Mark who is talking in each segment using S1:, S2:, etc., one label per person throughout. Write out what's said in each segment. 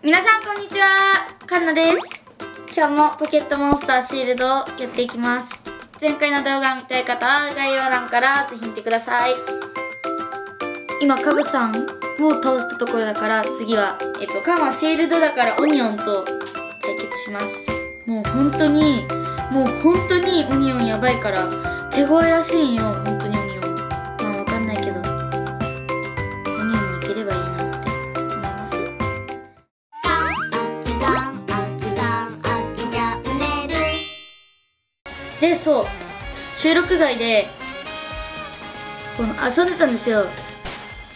S1: 皆さんこんにちは。カンナです。今日もポケットモンスターシールドをやっていきます。前回の動画を見たい方は概要欄からぜひ見てください。今カブさんを倒したところだから次はえっとカンはシールドだからオニオンと対決します。もう本当にもう本当にオニオンやばいから手強いらしいんよ。でそう。収録外でこの遊んでたんですよ。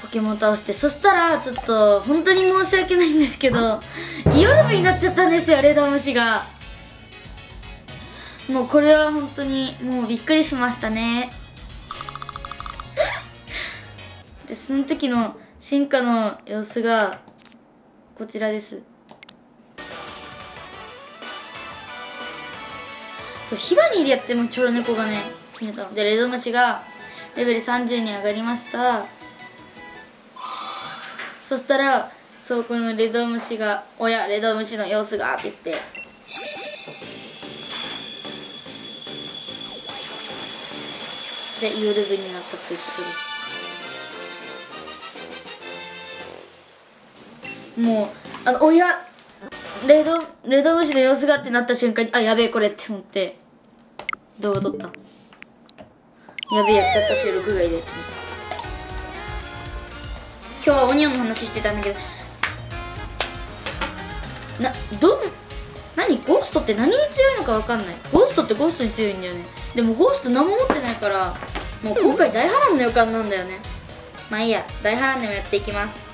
S1: ポケモン倒して。そしたらちょっと本当に申し訳ないんですけどイオルブになっちゃったんですよレダムシが。もうこれは本当にもうびっくりしましたね。でその時の進化の様子がこちらです。そうヒバニーでやってもチョロネコがね死ねたの。でレドムシがレベル30に上がりました。そしたらそうこのレドムシが「おやレドムシの様子が」って言って。でイオルブになったということですもうあの「おやレドレドムシの様子が」ってなった瞬間に「あやべえこれ」って思って。動画撮った。やべえやっちゃった収録外で今日はオニオンの話してたんだけど。などん何？ゴーストって何に強いのか分かんない。ゴーストってゴーストに強いんだよね。でもゴースト何も持ってないからもう今回大波乱の予感なんだよね。まあいいや大波乱でもやっていきます。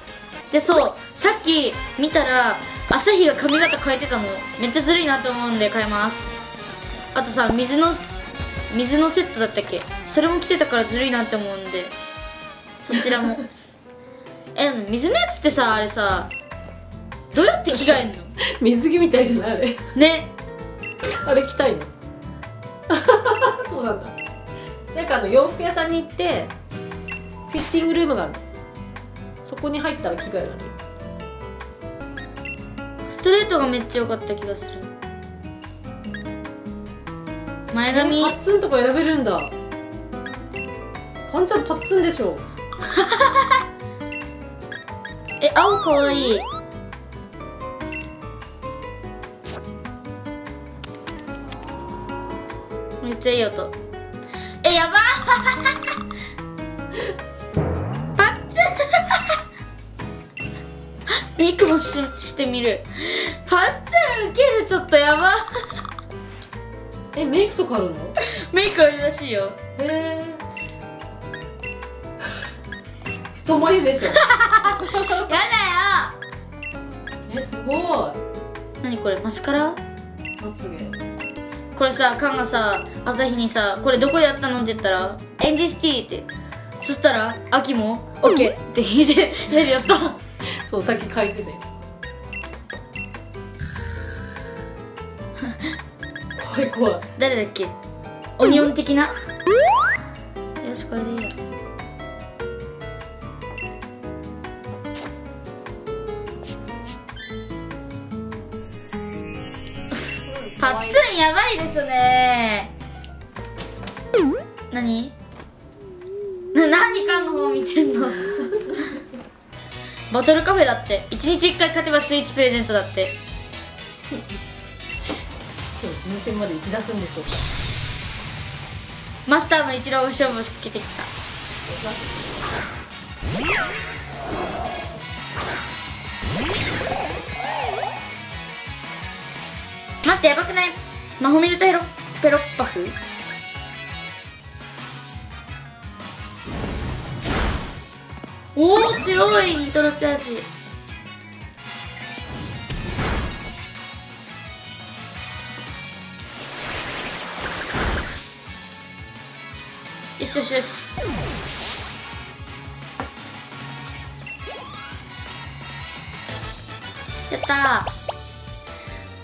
S1: でそうさっき見たら朝日が髪型変えてたの。めっちゃずるいなと思うんで変えます。あとさ水の水のセットだったっけ？それも着てたからずるいなって思うんで。そちらも。え水のやつってさあれさどうやって着替えんの？
S2: 水着みたいじゃないあれ。
S1: ね。
S2: あれ着たいの？そうなんだ。なんかあの洋服屋さんに行ってフィッティングルームがあるそこに入ったら着替えられる。
S1: ストレートがめっちゃ良かった気がする前髪。
S2: パッツンとか選べるんだ。かんちゃんパッツンでしょ。
S1: え青かわいい。めっちゃいい音。えやば。パッツン。メイクもししてみる。パッツンウケるちょっとやば
S2: えメイクとかあるの？
S1: メイクあるらしいよ。
S2: へえ太眉でしょ。
S1: やだよ。
S2: えすごい。
S1: 何これマスカラ？
S2: まつげ。
S1: これさカンがさ朝日にさ「これどこでやったの?」って言ったら「エンジシティ」って。そしたら「秋も OK」って聞いて やるやった。
S2: そうさっき書いてたよ怖い怖い。
S1: 誰だっけ？オニオン的な？よしこれでいいやパッツンやばいですね。何？な何かの方見てんの？バトルカフェだって。1日1回勝てばスイーツプレゼントだって。
S2: 今日人選まで行き出すんでしょうか？
S1: マスターの一郎が勝負を仕掛けてきた。待ってやばくない？マホミルとヘロ？ペロッパフ？おお強い！ニトロチャージ。しよしよし。やった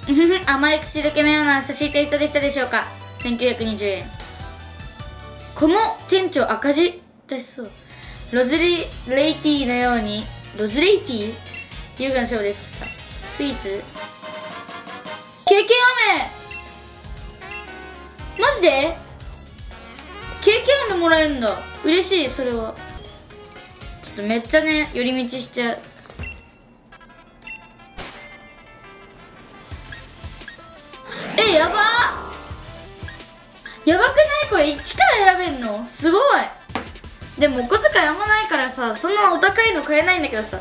S1: ー。甘い口どけのような優しいテイストでしたでしょうか。1920円。この店長赤字だしそうロズリレイティーのように。ロズレイティ優雅なショーですか。スイーツ？経験飴マジで？経験飴もらえるんだ嬉しいそれは。ちょっとめっちゃね寄り道しちゃう。えやば。やばくない？これ1から選べんの？すごい。でもお小遣いあんまないからさそんなお高いの買えないんだけどさ。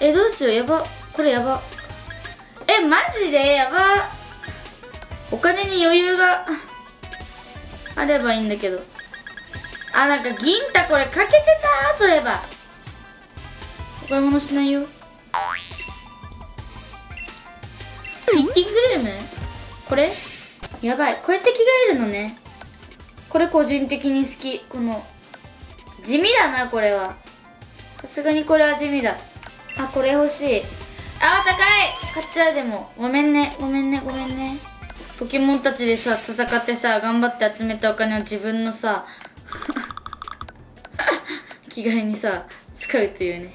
S1: えどうしよう？やば。これやば。えマジでやば。お金に余裕が。あればいいんだけど。あなんか銀太これかけてた？そういえば。お買い物しないよ。フィッティングルーム？これ？やばい。こうやって着替えるのね。これ個人的に好き。この地味だなこれは。さすがにこれは地味だ。あこれ欲しい。あ高い！買っちゃうでも。ごめんね。ごめんね。ごめんね。ポケモンたちでさ戦ってさ頑張って集めたお金を自分のさ着替えにさ使うというね。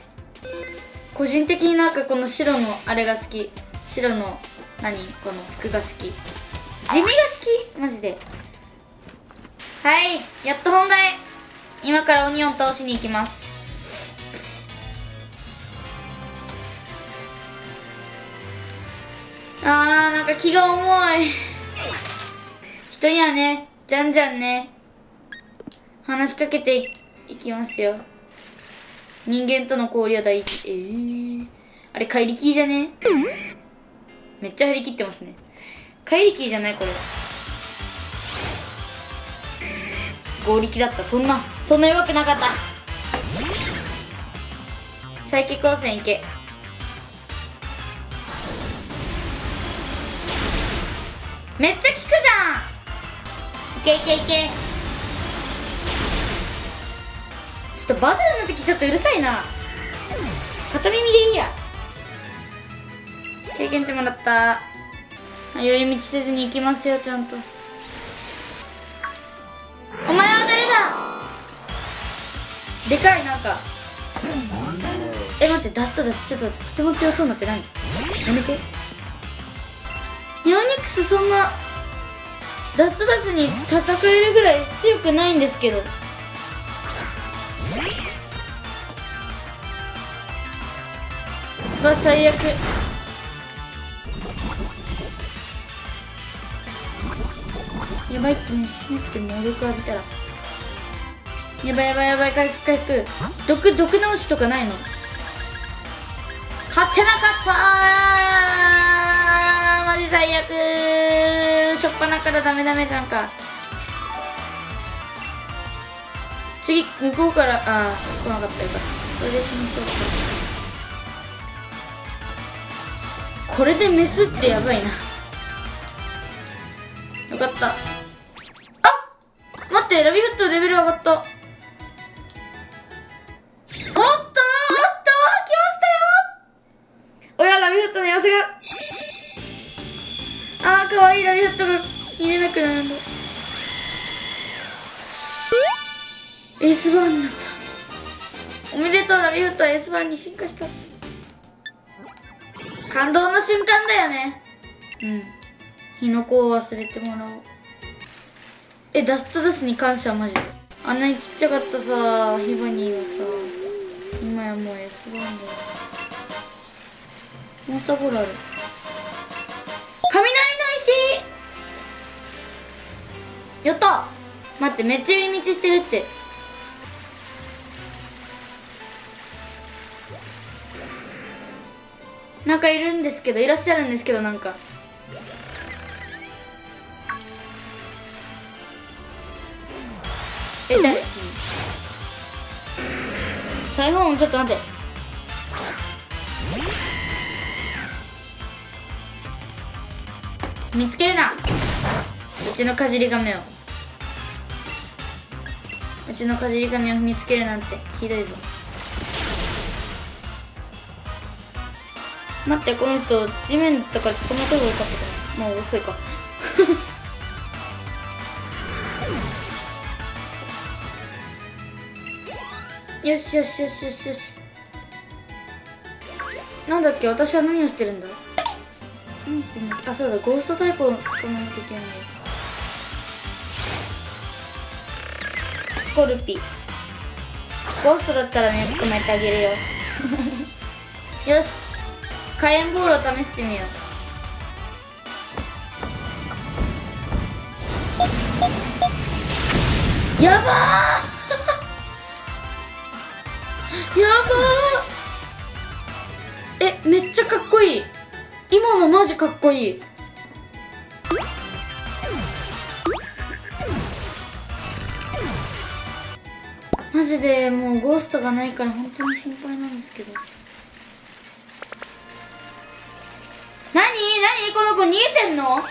S1: 個人的になんかこの白のあれが好き。白の何？この服が好き。地味が好き？マジで。はいやっと本題。今からオニオン倒しに行きます。あーなんか気が重い。人にはね。じゃんじゃんね。話しかけていきますよ。人間との交流は大事。えー、あれ怪力じゃね？めっちゃ張り切ってますね。怪力じゃないこれ。合力だった。そんな。そんな弱くなかった。サイキ光線いけけいけいけ。ちょっとバトルの時ちょっとうるさいな。片耳でいいや。経験値もらった。寄り道せずに行きますよちゃんと。お前は誰だ？でかいなんか。え待って出すと出すちょっととても強そうになって何やめて。ニオニックスそんなダストダスに戦えるぐらい強くないんですけど。わ最悪。やばいってね死ぬって猛毒浴びたら。やばいやばいやばい回復回復。毒毒直しとかないの？勝てなかったジ最悪しょっぱなからダメダメじゃんか。次向こうからああ来なかったよかこれで死にそうだこれでメスってやばいな。よかった。あ待ってラビフットレベル上がった。あーかわいいラビフットが見れなくなるんだエースバーンになった。おめでとうラビフットはエースバーンに進化した。感動の瞬間だよね。うん。火の粉を忘れてもらおう。えダストダスに感謝マジで。あんなにちっちゃかったさヒバニーがさ。今やもう S バーンだよ。モンスターボールあるやった待ってめっちゃ寄り道してるって。なんかいるんですけどいらっしゃるんですけどなんか。え誰？サイフォンちょっと待って。見つけるな。うちのかじり亀を。うちのかじり亀を見つけるなんてひどいぞ。待ってこの人地面だったから捕まった方がよかったか。なもう遅いか。よしよしよしよし。よしなんだっけ？私は何をしてるんだ？何してんだっけ？あそうだゴーストタイプを捕まえなきゃいけないんだ。よコルピ。ゴーストだったらね捕まえてあげるよ。よし。火炎ボールを試してみよう。やばー！やばー！えめっちゃかっこいい。今のマジかっこいいジでもうゴーストがないから本当に心配なんですけど。何？何？この子逃げてんの？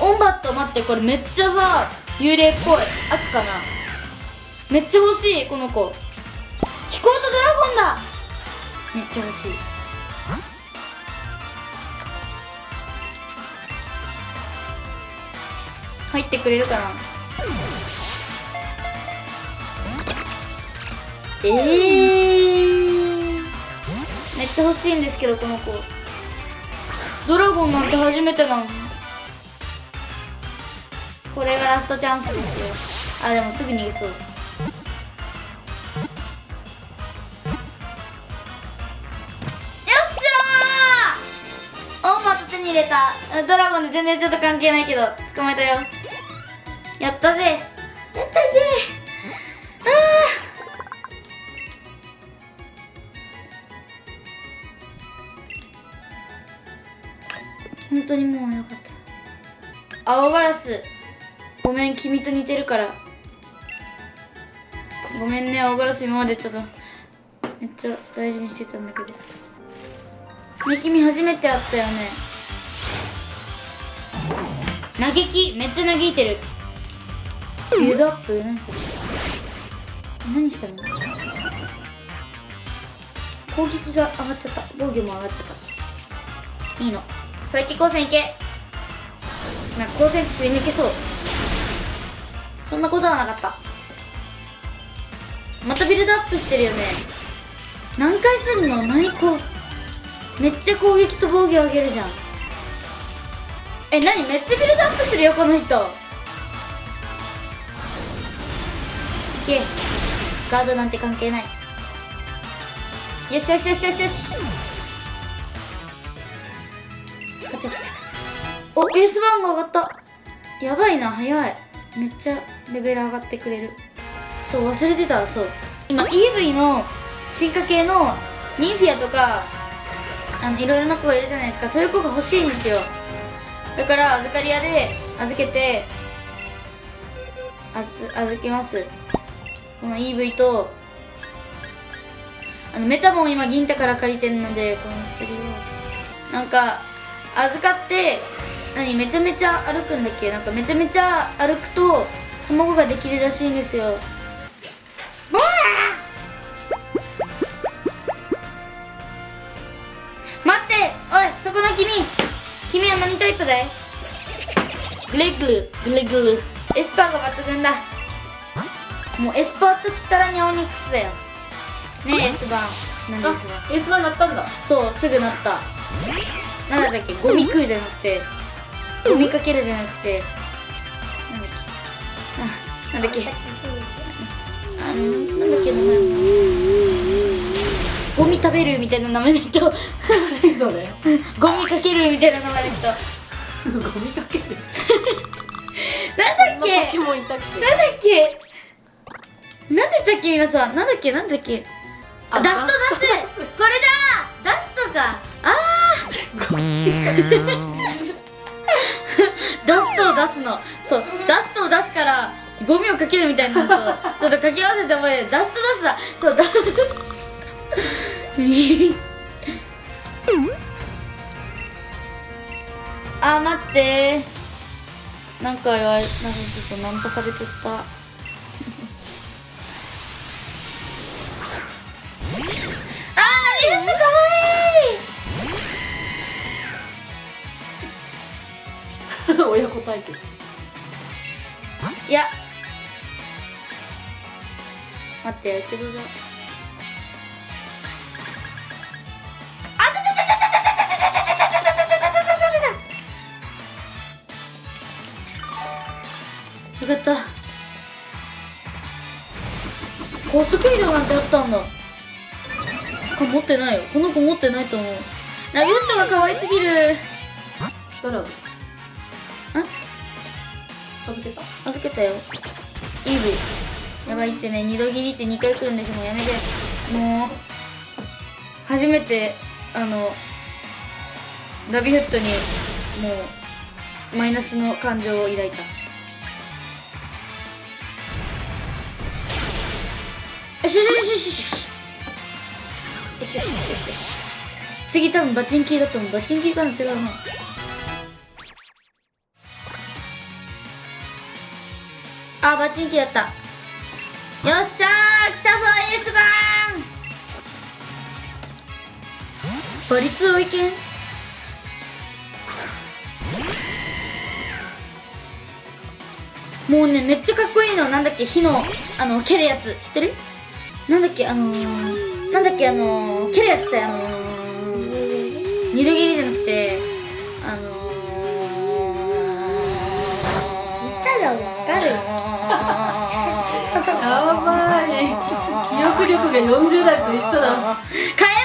S1: オンバット待ってこれめっちゃさ幽霊っぽい。秋かな。めっちゃ欲しいこの子。飛行とドラゴンだ。めっちゃ欲しい。入ってくれるかな？えー、めっちゃ欲しいんですけどこの子。ドラゴンなんて初めてなのこれがラストチャンスですよ。あでもすぐ逃げそう。よっしゃー!オンバット手に入れた。ドラゴンで全然ちょっと関係ないけど捕まえたよ。やったぜ。やったぜ。あー。本当にもうよかった。青ガラス。ごめん君と似てるから。ごめんね青ガラス今までちょっと。めっちゃ大事にしてたんだけど。ね君初めて会ったよね。嘆きめっちゃ嘆いてるビルドアップ何それ何したの？攻撃が上がっちゃった。防御も上がっちゃった。いいの最強光線いけ。まあ光線ってすり抜けそう。そんなことはなかった。またビルドアップしてるよね。何回すんの？何こう？めっちゃ攻撃と防御上げるじゃん。え何？めっちゃビルドアップするよこの人。け。ガードなんて関係ない。よしよしよしよしよし。カチャカチャカチャ。おエース番号上がった。やばいな早い。めっちゃレベル上がってくれる。そう忘れてたそう。今 EV の進化系のニンフィアとかあのいろいろな子がいるじゃないですか。そういう子が欲しいんですよ。だから預かり屋で預けてあず預けますこの EV とあのメタモン今銀太から借りてるのでこの2人を。なんか預かって何めちゃめちゃ歩くんだっけ？なんかめちゃめちゃ歩くと卵ができるらしいんですよ。ボー待って！おいそこの君！君は何タイプだい？グレグルグレグ。ルエスパーが抜群だ。もうエスパーと来たらニャオニックスだよ。ねえ。エスバーなんでエスバー
S2: エースバーになったんだ。
S1: そうすぐなった。なんだっけゴミ食うじゃなくてゴミかけるじゃなくてなんだっけ。あなんだっけ。あななんだっけ名前。ゴミ食べるみたいな名前の人。
S2: 何それ。
S1: ゴミかけるみたいな名前の人。
S2: ゴミかける。
S1: なんだっけ。なんだっけなんでしたっけ皆さん。なんだっけなんだっけ。あダストダスこれだ。ダストか。あー。ダストを出すの。そう。ダストを出すからゴミをかけるみたいなのとちょっと掛け合わせて覚えるダストダスだ。そうダ あー待って。なんか言われなんかちょっとナンパされちゃった
S2: 親子対決
S1: いや。待ってやけどだよかった高速移動なんてあったんだか持ってないよこの子持ってないと思うラビットが可愛すぎる
S2: ドラゴ
S1: ン
S2: 預けた。
S1: 預けたよ。イーブ。やばいってね。二度切りって2回来るんでしょ。もうやめて。もう初めてあのラビフットにもうマイナスの感情を抱いた。よしよしよしよしよし。よしよしよしよし。次多分バチンキーだと思う。バチンキーかな？違うな。あバチンキだった。よっしゃー来たぞエースバーン。バリツおいけんもうねめっちゃかっこいいの。なんだっけ火のあの蹴るやつ。知ってる？なんだっけあのー、なんだっけあのー、蹴るやつだよあのー、二度切りじゃなくてあのー、
S3: たらわかる。
S2: やばい。記憶力が40代と一緒だ。
S1: 火炎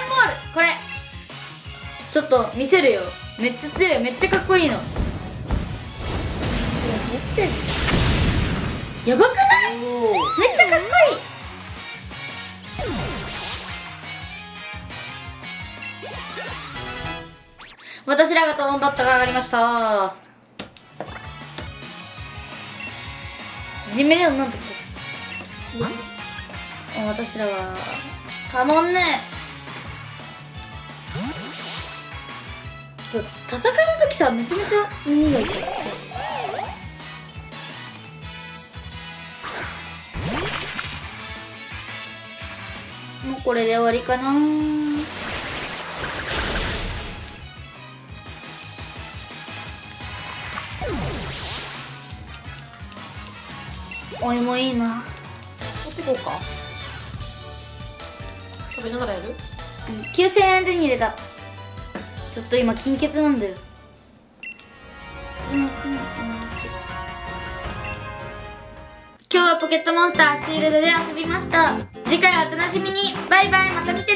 S1: ボール。これ。ちょっと見せるよ。めっちゃ強い。めっちゃかっこいいの。やばくない？めっちゃかっこいい。私らがトーンバットが上がりましたジメレオンなんだっけ？あ？私らは。カモンねと戦いの時さめちゃめちゃ耳が痛い。もうこれで終わりかなおいもいいな。
S2: 持ってこうか。食べながらやる
S1: ？9000円手に入れた。ちょっと今金欠なんだよ。今日はポケットモンスターシールドで遊びました。次回はお楽しみに。バイバイ。また見て